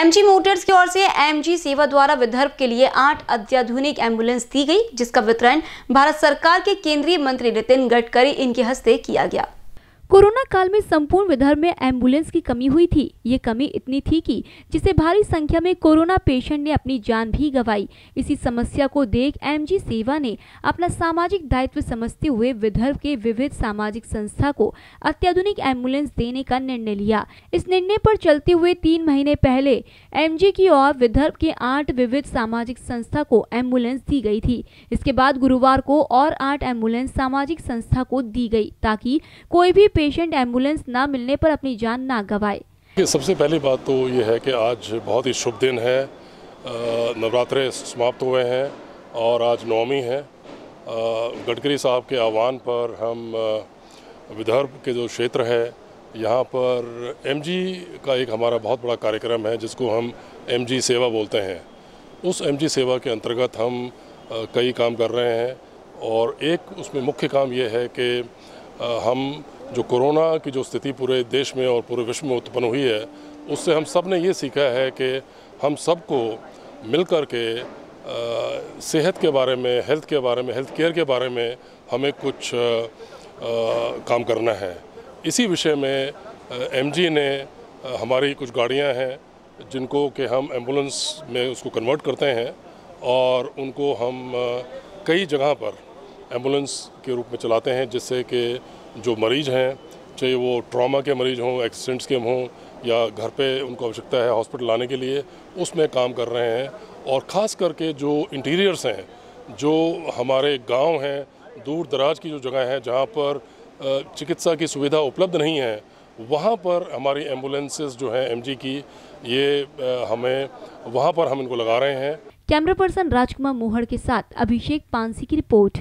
MG Motors की ओर से MG सेवा द्वारा विदर्भ के लिए आठ अत्याधुनिक एंबुलेंस दी गई, जिसका वितरण भारत सरकार के केंद्रीय मंत्री नितिन गडकरी इनके हस्ते किया गया। कोरोना काल में संपूर्ण विदर्भ में एंबुलेंस की कमी हुई थी। ये कमी इतनी थी कि जिसे भारी संख्या में कोरोना पेशेंट ने अपनी जान भी गंवाई। इसी समस्या को देख एमजी सेवा ने अपना सामाजिक दायित्व समझते हुए विदर्भ के विविध सामाजिक संस्था को अत्याधुनिक एंबुलेंस देने का निर्णय लिया। इस निर्णय पर चलते हुए तीन महीने पहले एमजी की ओर विदर्भ के आठ विविध सामाजिक संस्था को एंबुलेंस दी गई थी। इसके बाद गुरुवार को और आठ एंबुलेंस सामाजिक संस्था को दी गई ताकि कोई भी पेशेंट एंबुलेंस ना मिलने पर अपनी जान ना गंवाए। सबसे पहली बात तो ये है कि आज बहुत ही शुभ दिन है। नवरात्रे समाप्त हुए हैं और आज नवमी है। गडकरी साहब के आह्वान पर हम विदर्भ के जो क्षेत्र है, यहाँ पर एमजी का एक हमारा बहुत बड़ा कार्यक्रम है, जिसको हम एमजी सेवा बोलते हैं। उस एमजी सेवा के अंतर्गत हम कई काम कर रहे हैं और एक उसमें मुख्य काम ये है कि हम जो कोरोना की जो स्थिति पूरे देश में और पूरे विश्व में उत्पन्न हुई है उससे हम सबने ये सीखा है कि हम सबको मिल कर के सेहत के बारे में हेल्थ के बारे में हेल्थ केयर के बारे में हमें कुछ आ, आ, काम करना है। इसी विषय में एमजी ने हमारी कुछ गाड़ियाँ हैं जिनको कि हम एंबुलेंस में उसको कन्वर्ट करते हैं और उनको हम कई जगह पर एंबुलेंस के रूप में चलाते हैं जिससे कि जो मरीज़ हैं, चाहे वो ट्रॉमा के मरीज़ हों, एक्सीडेंट्स के हों, या घर पे उनको आवश्यकता है हॉस्पिटल लाने के लिए, उसमें काम कर रहे हैं। और ख़ास करके जो इंटीरियर्स हैं, जो हमारे गाँव हैं, दूर दराज की जो जगह है, जहाँ पर चिकित्सा की सुविधा उपलब्ध नहीं है, वहाँ पर हमारी एम्बुलेंसेस जो हैं एमजी की, ये हमें, वहाँ पर हम इनको लगा रहे हैं। कैमरा पर्सन राजकुमार मोहड़ के साथ अभिषेक पानसी की रिपोर्ट।